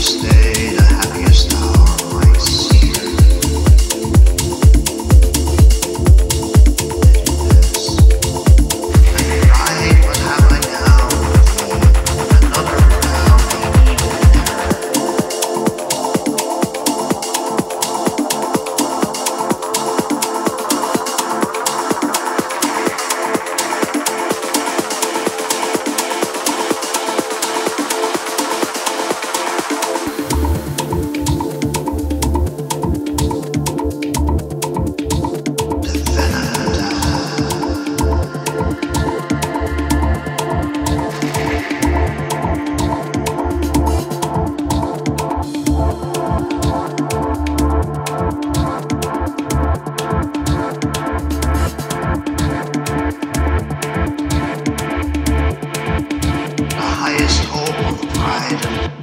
stay, the happiest now. Live.